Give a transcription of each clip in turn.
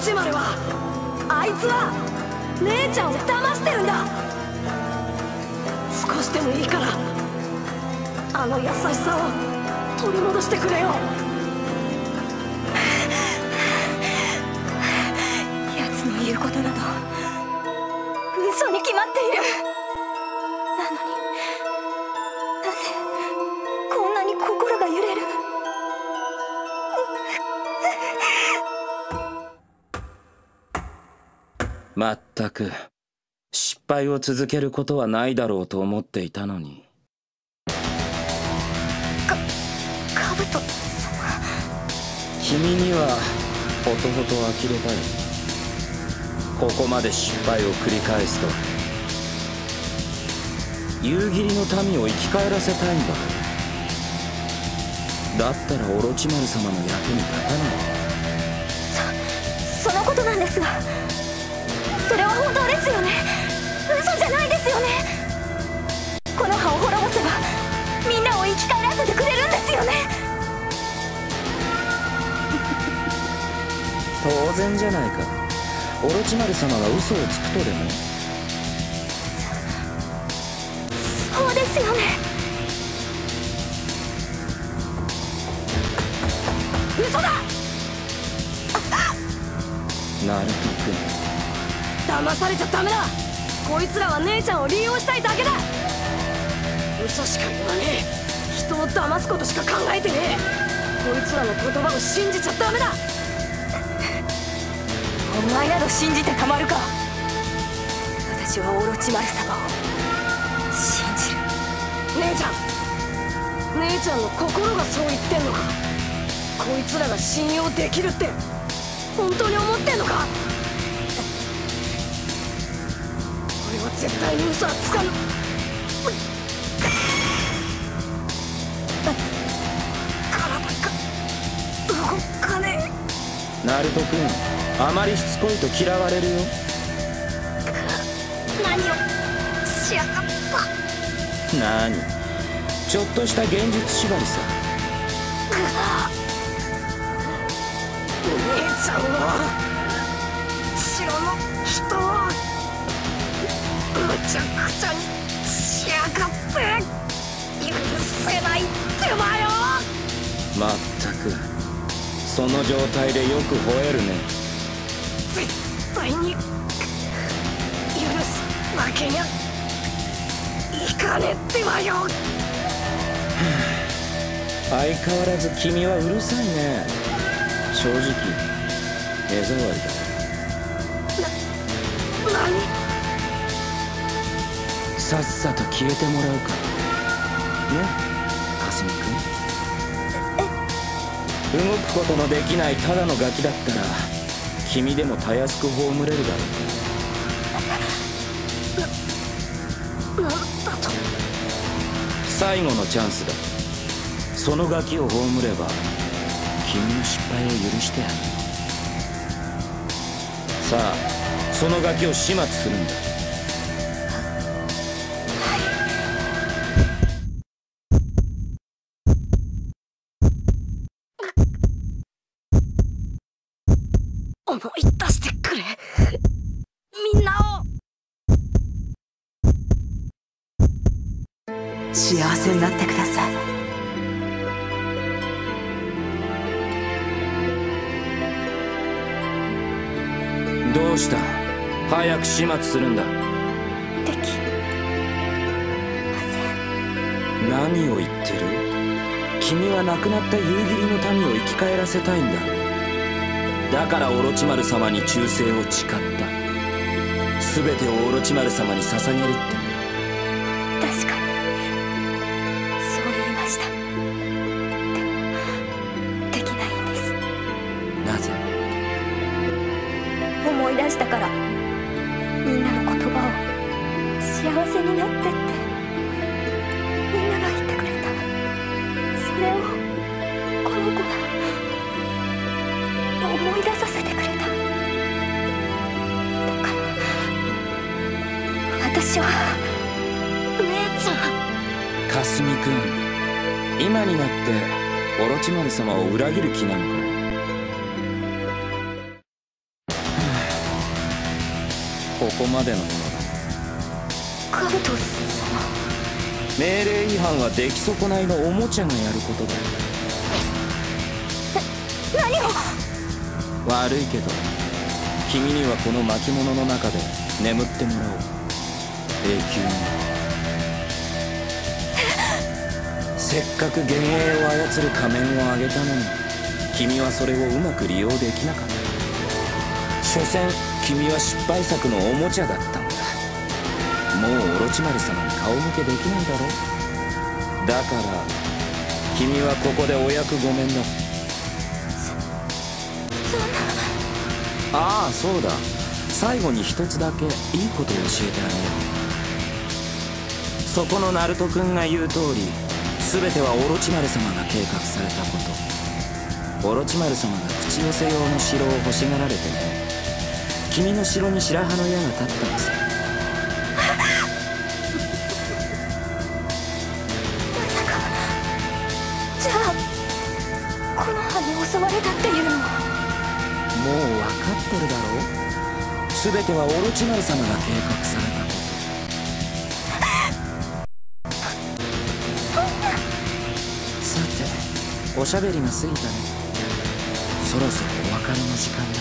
チマルはあいつは姉ちゃんを騙してるんだ。少しでもいいからあの優しさを取り戻してくれよ。奴の言うことなど嘘に決まっている。まったく。失敗を続けることはないだろうと思っていたのに。かカブト様。君にはほとほと呆れたよここまで失敗を繰り返すと。夕霧の民を生き返らせたいんだ。だったらオロチマル様の役に立たない。そのことなんですがそれは本当ですよね。嘘じゃないですよね。この葉を滅ぼせばみんなを生き返らせてくれるんですよね。当然じゃないか。オロチマル様が嘘をつくとでも？そうですよね。嘘だ！ナルト君騙されちゃダメだ。こいつらは姉ちゃんを利用したいだけだ。嘘しか言わねえ。人を騙すことしか考えてねえ。こいつらの言葉を信じちゃダメだ。お前など信じてたまるか。私はオロチマル様を信じる。姉ちゃん。姉ちゃんの心がそう言ってんのか。こいつらが信用できるって本当に思ってんのか。絶対に嘘はつかぬ。体が動かねナルト君あまりしつこいと嫌われるよ。え何をしやがった。なにちょっとした現実縛りさ。姉ちゃんは城の人をむちゃくちゃにしやがって許せないってばよ。まったくその状態でよく吠えるね。絶対に許すわけにはいかねえってばよ。相変わらず君はうるさいね。正直目障りだ。何？さっさと消えてもらうか。ね？かすみ君？動くことのできないただのガキだったら君でもたやすく葬れるだろう。なんだと最後のチャンスだそのガキを葬れば君の失敗を許してやるさあそのガキを始末するんだ幸せになってください。どうした？早く始末するんだ。できません。何を言ってる？君は亡くなった夕霧の民を生き返らせたいんだ。ろだからオロチマル様に忠誠を誓った。全てをオロチマル様に捧げるってってってみんなが言ってくれた。それをこの子が思い出させてくれただから私は姉ちゃん。かすみくん今になってオロチマル様を裏切る気なのか ここまでのカルト様命令違反は出来損ないのおもちゃがやることだ何を悪いけど君に。はこの巻物の中で眠ってもらおう永久に。せっかく幻影を操る仮面をあげたのに。君はそれをうまく利用できなかった。所詮君は失敗作のおもちゃだった。もうオロチマル様に顔向けできないだろだから君はここでお役御免だ。ああそうだ。最後に一つだけいいことを教えてあげよう。そこのナルト君が言う通り全てはオロチマル様が計画されたこと。オロチマル様が口寄せ用の城を欲しがられてね。君の城に白羽の矢が立ったのさってるだろ？う全てはオロチマル様が計画された。さておしゃべりが過ぎたね。そろそろお別れの時間だ。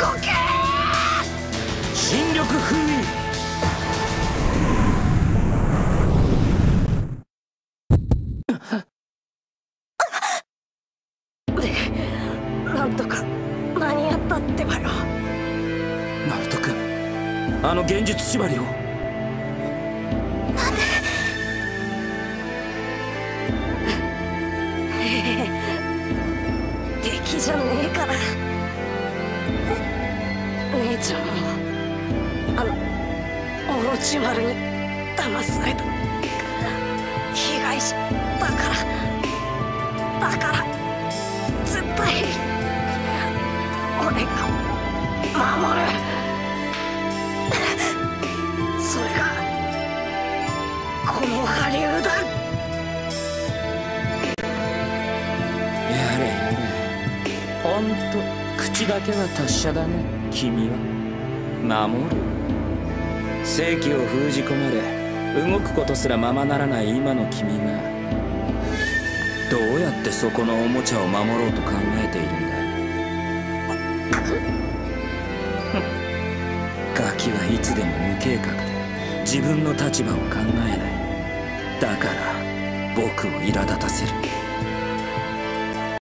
動け新力封印なんとか間に合ったってばよナルト君あの現実縛りを。敵じゃねえから。姉ちゃんもあのオロチマルに騙された被害者だからだから絶対俺が守るそれがこの波竜だやれやれ。ほんと口だけは達者だね君は。守る。正気を封じ込まれ動くことすらままならない今の君がどうやってそこのおもちゃを守ろうと考えているんだ？ガキはいつでも無計画で自分の立場を考えない。だから僕を苛立たせる。